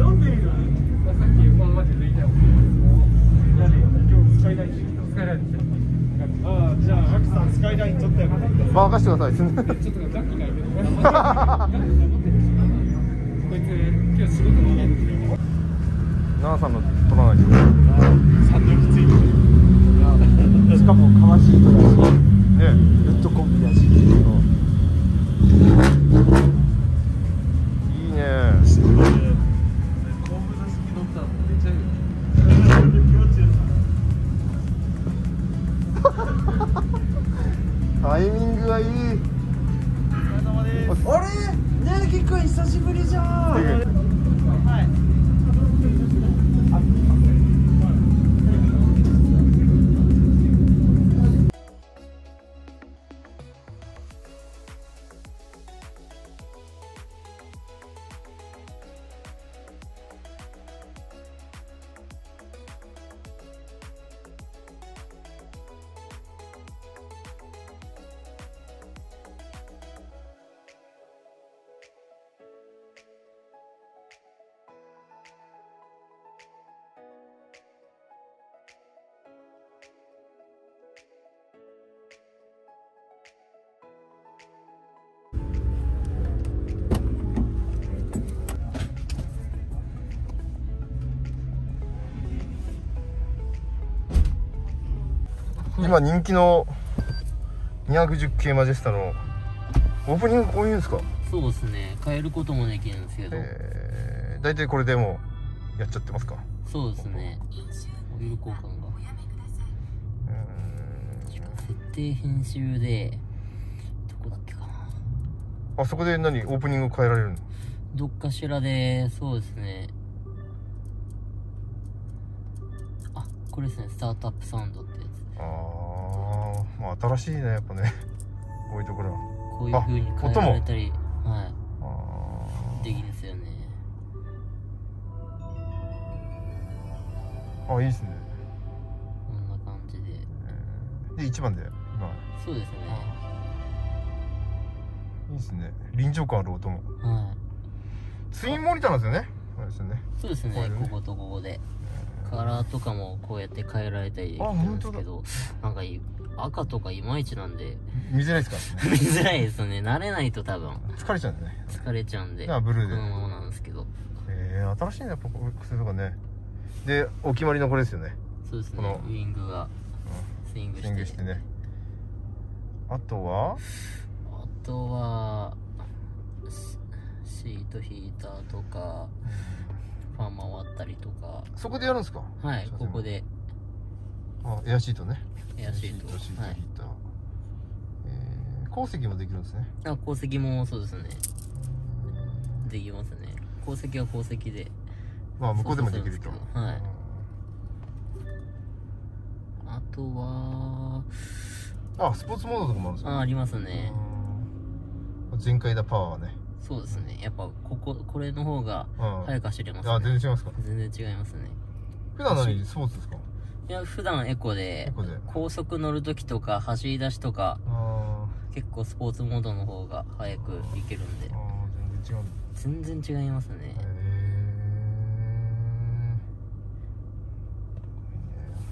ああじゃあさんスカイライン撮ったよ任してください。ちょっとザッキーがいるこいつ今日仕事もないんです。よ奈々さんの撮らないと今人気の210系マジェスタのオープニングこういうんですか？そうですね。変えることもできるんですけど、えー、大体これでもうやっちゃってますか？そうですね。オイル交換が。うーん。設定編集でどこだっけかな。あそこで何？オープニング変えられるの？どっかしらでそうですね。あこれですね。スタートアップサウンドってやつ。あー、まあ新しいねやっぱね。こういうところは。こういう風に変えられたりはあいできるんですよね。ーあいいですね。こんな感じで。で1番で今。そうですね。いいですね。臨場感ある音も。はい。ツインモニターなんですよね。そうですよね。そうですね。ね。こことここで。カラーとかもこうやって変えられたりできるんですけどなんかい赤とかいまいちなんで。見づらいですからね。見づらいですね。慣れないと多分。疲れちゃうんだね。疲れちゃうんで。あブルーでこのままなんですけど。えー、新しいねやっぱこう癖とかね。でお決まりのこれですよね。そうですこの。ねウイングがスイングスインしてグしてね。あとは？あとはシシートヒーターとかファン回ったりとか。そこでやるんですか？はいここであエアシートね。エアシート。シートはいヒーター、えー、鉱石もできるんですね。あ鉱石もそうですね。できますね。鉱石は鉱石で。まあ向こうでもできると。はい。あとはあスポーツモードとかもあるんですかあありますね。うん。全開だパワーはね。そうですね。やっぱこここれの方がうん。速く走れますね。あ全然違いますか？全然違いますね。普段何スポーツですか？いや普段エコでエコで。高速乗る時とか走り出しとかあ結構スポーツモードの方が速くいけるんで。ーあー全然違うんだ。全然違いますね。へえ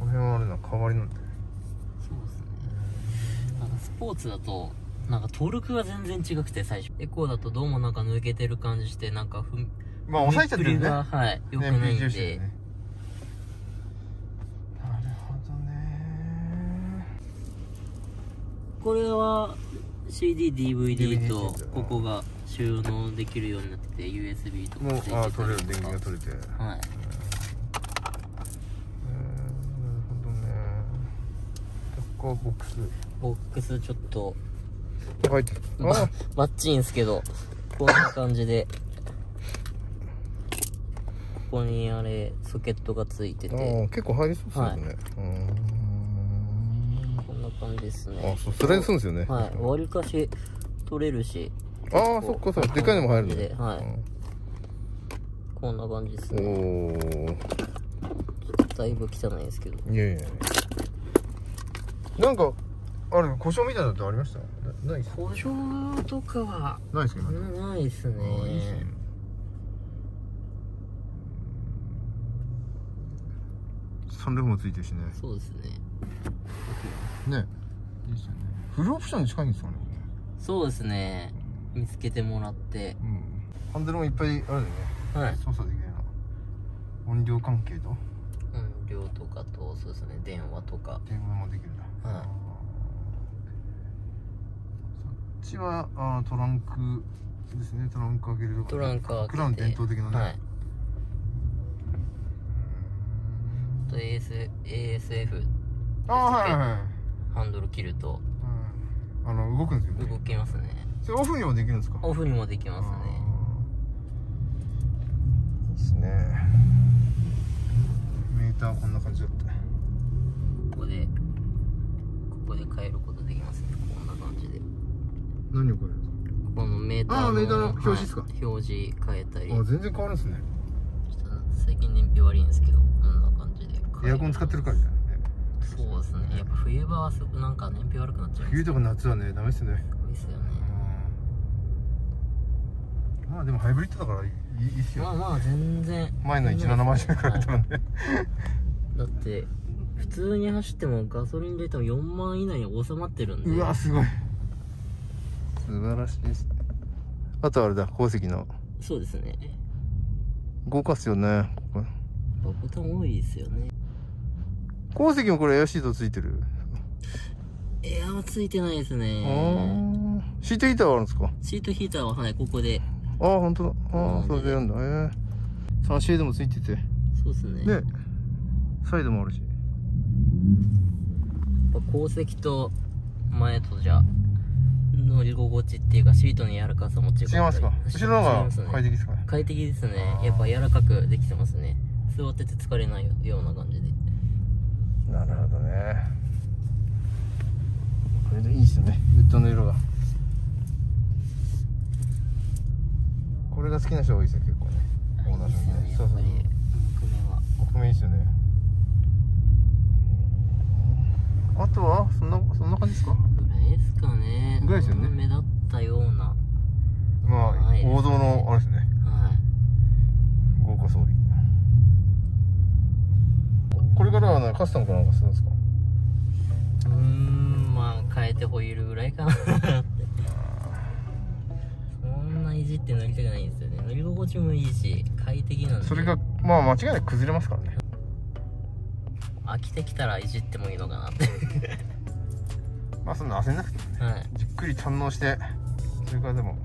この辺はあれな代わりなんだそうですね。なんかスポーツだとなんかトルクが全然違くて最初。エコーだとどうもなんか抜けてる感じしてなんかふんまあ抑えちゃってるね。はい良くないんで、ねこれは CDDVD とここが収納できるようになってて USB とかもうあー取れる電源が取れて。はい。うんなるほどね。ここボックス。ボックスちょっと。入ってあ。マッチいんすけどこんな感じで。ここにあれソケットがついてあてー結構入りそうですよね、うーんこん。な感じですね。あそうスライドするんですよね。はい。わりかし取れるし。ああそっかそっか。でかいのも入るね。はい、こんな感じですね。おだいぶ汚いですけど。いやいやなんかあれ故障みたいなのってありました？ないっす故障とかはないっすけないっすね。いいサンルームもついてるしね。そうですね。ね。いいですよね。フルオプションに近いんですかねこそうですね。見つけてもらって。れうん。ハンドルもいっぱいあるよね。はい。操作できるな音量関係と。音量とかとそうですね。電話とか。電話もできるんだ。はい。そっちはあートランクですね。トランク開けれるトランク開けて。クラウン伝統的なね、はい。あと AS ASF ああはいはいはい、ハンドル切ると。うん、あの動くんですよね。動きますね。それオフにもできるんですか？オフにもできますね。ですね。メーターこんな感じだった。ここでここで変えることできますね。こんな感じで。何を変えるんですここのメーターあーメーターの表示っすか。はい表示変えたり。かあ全然変わるんですね。ちょっと最近燃費悪いんですけどこんな感じでエアコン使ってるからじゃないねそうですね。やっぱ冬場はすごくなんか燃費悪くなっちゃうんです冬とか夏はねダメですね。ごいですよね。うん。まあでもハイブリッドだからいいいいっすよ、まあまあ全然。前の17万円から比べたらね。だって普通に走ってもガソリン入れても4万以内に収まってるんで。うわすごい。素晴らしいです。ねあとあれだ鉱石の。そうですね。豪華っすよねボタン多いですよね鉱石もこれエアシートついてる？エアはついてないですあねー。シートヒーターはあるんですか？シートヒーターははいここで。ああ本当だ。あうんあそれでやるんだ。ええサンシェードもついてて。そうですね。ねサイドもあるし。やっぱ鉱石と前とじゃ乗り心地っていうかシートの柔らかさも違ったり違いますか？後ろの方が快適ですかね？快適ですね。やっぱ柔らかくできてますね。座ってて疲れないような感じでなるほどね。これでいいっすよね。ウッドの色が。これが好きな人多いですよ結構ね。オーナーさんね。そうそう木目は木目いいっすよね。あとはそんなそんな感じですか？ぐらいですかね。ぐらいですよね。目立ったような。まあ王道のあれですねカスタムかなんかするんですか？うーんまあ変えてホイールぐらいかな。ってそんないじって乗りたくないんですよね。乗り心地もいいし快適なんで。それがまあ間違いなく崩れますからね。飽きてきたらいじってもいいのかなって。まあそんな焦んなくてもね。はい。じっくり堪能してそれからでも